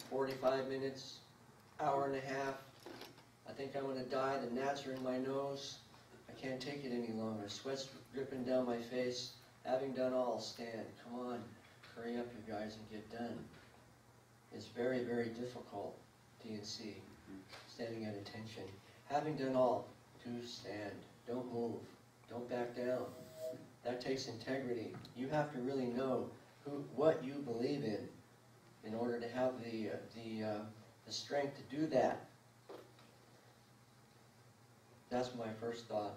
S2: 45 minutes, hour and a half. I think I'm gonna die, the gnats are in my nose. I can't take it any longer. Sweat's dripping down my face. Having done all, stand. Come on, hurry up, you guys, and get done. It's very, very difficult, DNC, standing at attention. Having done all, to stand. Don't move. Don't back down. That takes integrity. You have to really know who, what you believe in in order to have the, uh, the, uh, the strength to do that. That's my first thought.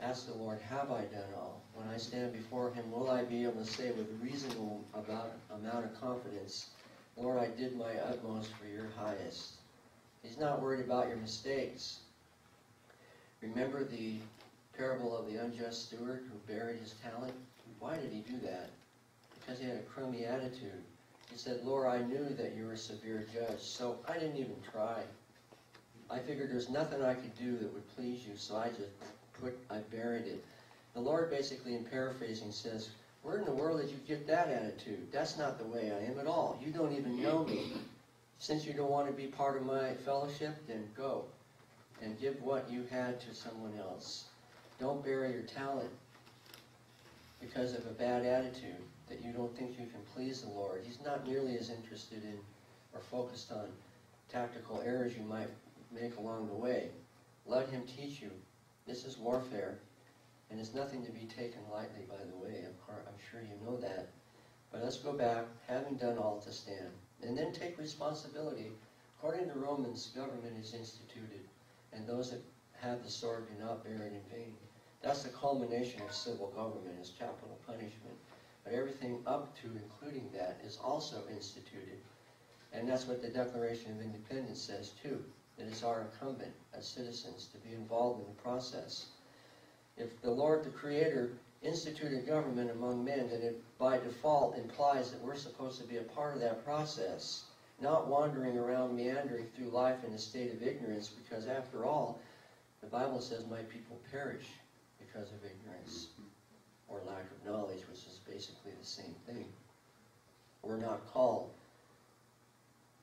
S2: Ask the Lord, have I done all? When I stand before Him, will I be able to say with reasonable about, amount of confidence, Lord, I did my utmost for your highest. He's not worried about your mistakes. Remember the parable of the unjust steward who buried his talent? Why did he do that? Because he had a crummy attitude. He said, Lord, I knew that you were a severe judge, so I didn't even try. I figured there's nothing I could do that would please you, so I just put, I buried it. The Lord basically, in paraphrasing, says, where in the world did you get that attitude? That's not the way I am at all. You don't even know me. Since you don't want to be part of my fellowship, then go and give what you had to someone else. Don't bury your talent because of a bad attitude that you don't think you can please the Lord. He's not nearly as interested in or focused on tactical errors you might make along the way. Let him teach you. This is warfare, and it's nothing to be taken lightly, by the way. I'm, sure you know that. But let's go back, having done all to stand, and then take responsibility. According to Romans, government is instituted, and those that have the sword do not bear it in vain. That's the culmination of civil government, is capital punishment. But everything up to, including that, is also instituted. And that's what the Declaration of Independence says too. It is our incumbent as citizens to be involved in the process. If the Lord, the Creator, instituted government among men, then it by default implies that we're supposed to be a part of that process, not wandering around meandering through life in a state of ignorance, because after all, the Bible says, my people perish because of ignorance or lack of knowledge, which is basically the same thing. We're not called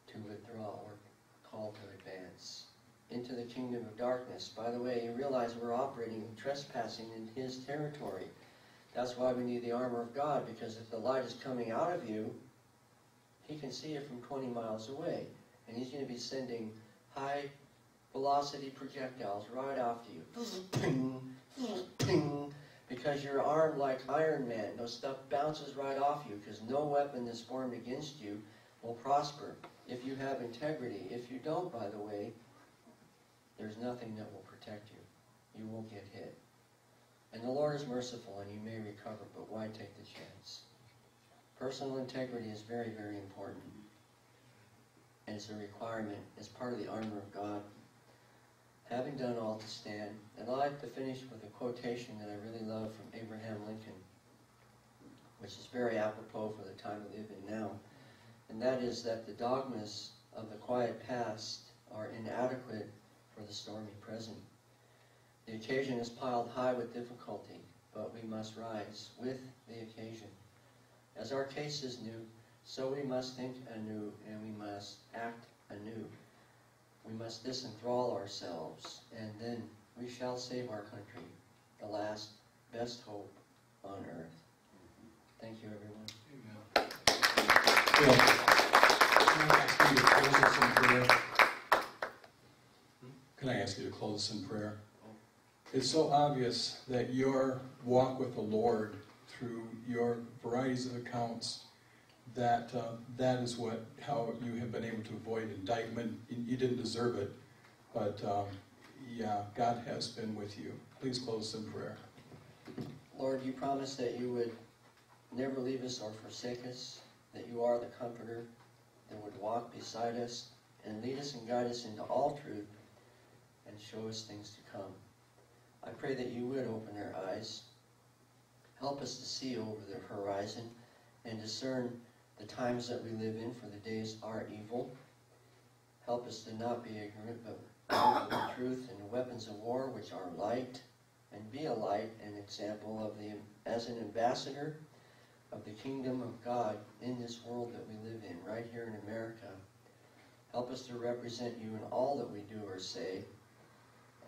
S2: to withdraw, we're called to advance into the kingdom of darkness. By the way, you realize we're operating, and trespassing in His territory. That's why we need the armor of God, because if the light is coming out of you, He can see it from 20 miles away. And He's going to be sending high velocity projectiles right after you. Mm-hmm. Because you're armed like Iron Man. No stuff bounces right off you, because no weapon that's formed against you will prosper. If you have integrity, if you don't, by the way, there's nothing that will protect you. You won't get hit. And the Lord is merciful, and you may recover, but why take the chance? Personal integrity is very, very important. And it's a requirement, it's part of the armor of God. Having done all to stand, and I'd like to finish with a quotation that I really love from Abraham Lincoln, which is very apropos for the time we live in now. And that is that the dogmas of the quiet past are inadequate for the stormy present. The occasion is piled high with difficulty, but we must rise with the occasion. As our case is new, so we must think anew and we must act anew. We must disenthrall ourselves, and then we shall save our country, the last best hope on earth. Thank you, everyone.
S1: Bill, can I ask you to close in prayer? Can I ask you to close us in prayer? It's so obvious that your walk with the Lord through your varieties of accounts, that uh, that is what how you have been able to avoid indictment. You didn't deserve it, but um, yeah, God has been with you. Please close in prayer.
S2: Lord, you promised that you would never leave us or forsake us, that you are the comforter that would walk beside us and lead us and guide us into all truth and show us things to come. I pray that you would open our eyes, help us to see over the horizon and discern the times that we live in, for the days are evil. Help us to not be ignorant, but know the truth and the weapons of war, which are light, and be a light and example of the as an ambassador of the kingdom of God in this world that we live in, right here in America. Help us to represent you in all that we do or say,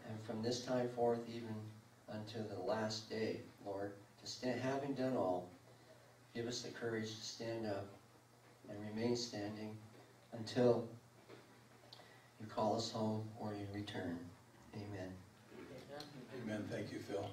S2: and from this time forth even unto the last day, Lord, to stand, having done all, give us the courage to stand up and remain standing until you call us home or you return. Amen.
S1: Amen. Thank you, Phil.